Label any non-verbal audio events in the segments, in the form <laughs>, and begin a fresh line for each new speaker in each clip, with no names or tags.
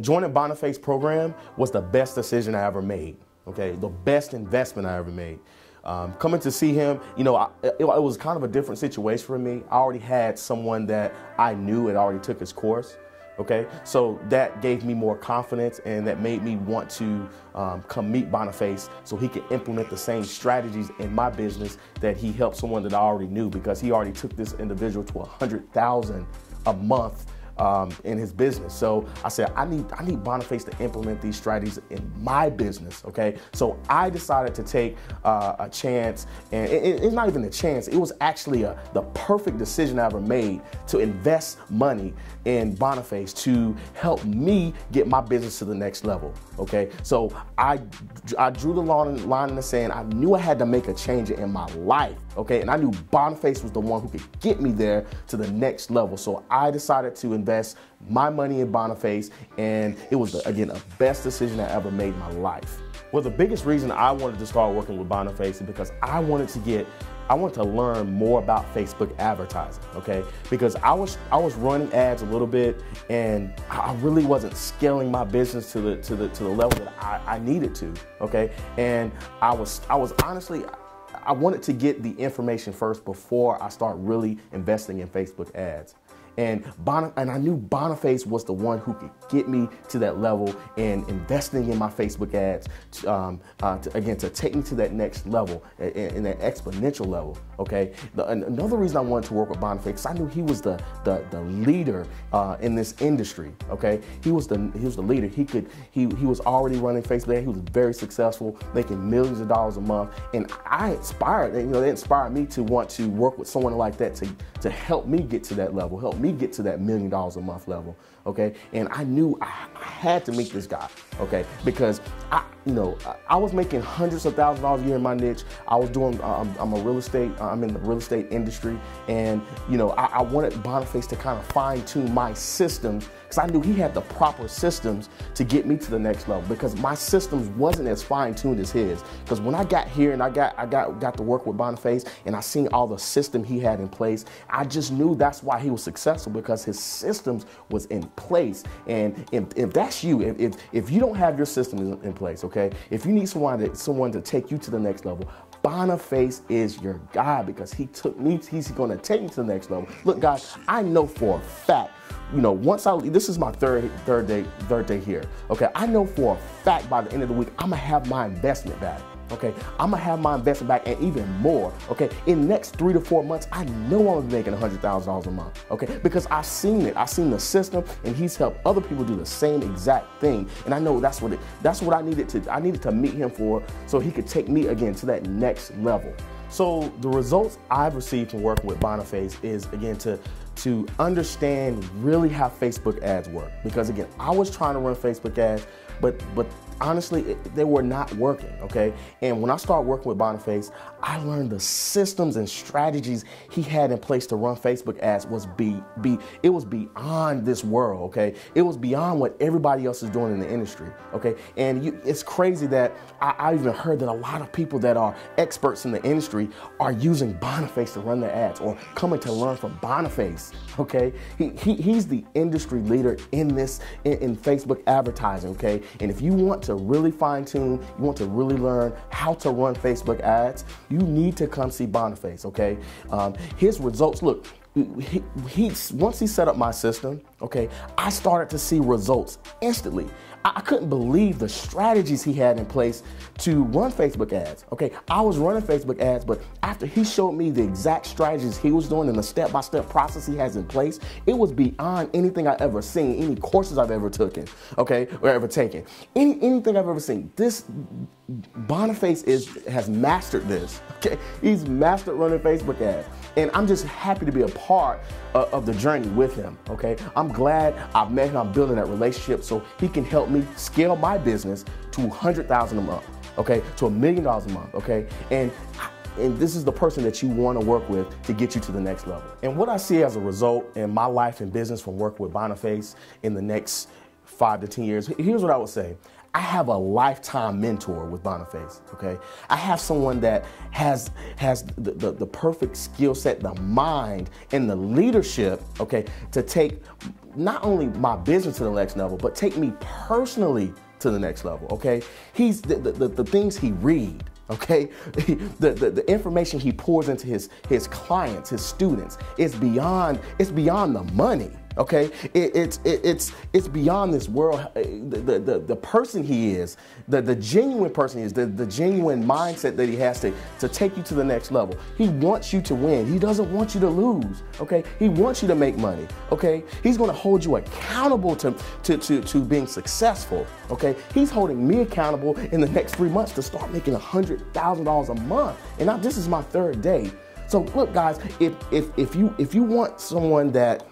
Joining Boniface program was the best decision I ever made. Okay, the best investment I ever made. Um, coming to see him, you know, I, it, it, was kind of a different situation for me. I already had someone that I knew and already took his course. Okay, so that gave me more confidence and that made me want to um, come meet Boniface so he could implement the same strategies in my business that he helped someone that I already knew because he already took this individual to a hundred thousand a month um, in his business. So I said, I need I need Boniface to implement these strategies in my business. Okay, so I decided to take uh, a chance, and it, it's not even a chance. It was actually a, the perfect decision I ever made to invest money in Boniface to help me get my business to the next level. Okay, so I I drew the line, line in the sand. I knew I had to make a change in my life. Okay, and I knew Boniface was the one who could get me there to the next level. So I decided to invest invest my money in Boniface, and it was, again, the best decision I ever made in my life. Well, the biggest reason I wanted to start working with Boniface is because I wanted to get I wanted to learn more about Facebook advertising, okay? Because I was I was running ads a little bit and I really wasn't scaling my business to the to the to the level that I, I needed to, okay? And I was I was honestly I wanted to get the information first before I start really investing in Facebook ads. And Bonif- and I knew Boniface was the one who could get me to that level and investing in my Facebook ads, to, um, uh, to, again, to take me to that next level, in that exponential level, okay? The, another reason I wanted to work with Boniface, I knew he was the, the, the leader uh, in this industry, okay? He was the, he was the leader. He could, he, he was already running Facebook, he was very successful, making millions of dollars a month. And I inspired, you know, they inspired me to want to work with someone like that to, to help me get to that level, help me get to that million dollars a month level, okay? And I knew I, I had to meet this guy, okay? Because I, you know, I, I was making hundreds of thousands of dollars a year in my niche. I was doing, um, I'm a real estate, I'm in the real estate industry, and you know, I, I wanted Boniface to kind of fine tune my systems because I knew he had the proper systems to get me to the next level because my systems wasn't as fine tuned as his. Because when I got here and I got I got got to work with Boniface and I seen all the system he had in place, I just knew that's why he was successful because his systems was in place. And if, if that's you, if, if, you don't have your system in place, okay, if you need someone to someone to take you to the next level, Boniface is your guy because he took me, he's gonna take me to the next level. Look, guys, I know for a fact you know, once I leave this is my third third day third day here. Okay, I know for a fact by the end of the week I'm gonna have my investment back. Okay, I'm gonna have my investment back and even more. Okay, in next three to four months, I know I'm making hundred thousand dollars a month. Okay, because I've seen it. I've seen the system, and he's helped other people do the same exact thing. And I know that's what it. That's what I needed to. I needed to meet him for, so he could take me again to that next level. So the results I've received from working with Boniface is again to to understand really how Facebook ads work. Because again, I was trying to run Facebook ads, but but honestly, it, they were not working, okay? And when I started working with Boniface, I learned the systems and strategies he had in place to run Facebook ads was be, be it was beyond this world, okay? It was beyond what everybody else is doing in the industry, okay? And you, it's crazy that I, I even heard that a lot of people that are experts in the industry are using Boniface to run their ads or coming to learn from Boniface, okay? He, he, he's the industry leader in this, in, in Facebook advertising, okay? And if you want to really fine tune, you want to really learn how to run Facebook ads, you need to come see Boniface, okay? Um, his results, look, he, he, once he set up my system, okay, I started to see results instantly. I couldn't believe the strategies he had in place to run Facebook ads. Okay, I was running Facebook ads, but after he showed me the exact strategies he was doing and the step by step process he has in place, it was beyond anything I've ever seen, any courses I've ever taken, okay, or ever taken. Any, anything I've ever seen. This Boniface is has mastered this. <laughs> Okay, he's mastered running Facebook ads, and I'm just happy to be a part of, of the journey with him. Okay, I'm glad I've met him. I'm building that relationship so he can help me scale my business to 100,000 a month. Okay, to a million dollars a month. Okay, and and this is the person that you want to work with to get you to the next level. And what I see as a result in my life and business from working with Boniface in the next five to 10 years, here's what I would say. I have a lifetime mentor with Boniface. Okay, I have someone that has has the, the, the perfect skill set, the mind, and the leadership. Okay, to take not only my business to the next level, but take me personally to the next level. Okay, he's the, the, the things he read okay <laughs> the, the, the, information he pours into his his clients his students is beyond it's beyond the money Okay, it, it's it, it's it's beyond this world. Uh, the, the, the person he is, the, the genuine person he is, the, the genuine mindset that he has to, to take you to the next level. He wants you to win. He doesn't want you to lose. Okay, he wants you to make money. Okay, he's going to hold you accountable to, to, to, to being successful. Okay, he's holding me accountable in the next three months to start making a $100,000 a month. And now this is my third day. So look, guys, if, if, if you if you want someone that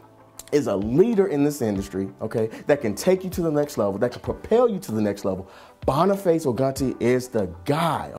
is a leader in this industry, okay, that can take you to the next level, that can propel you to the next level. Boniface Ogunti is the guy.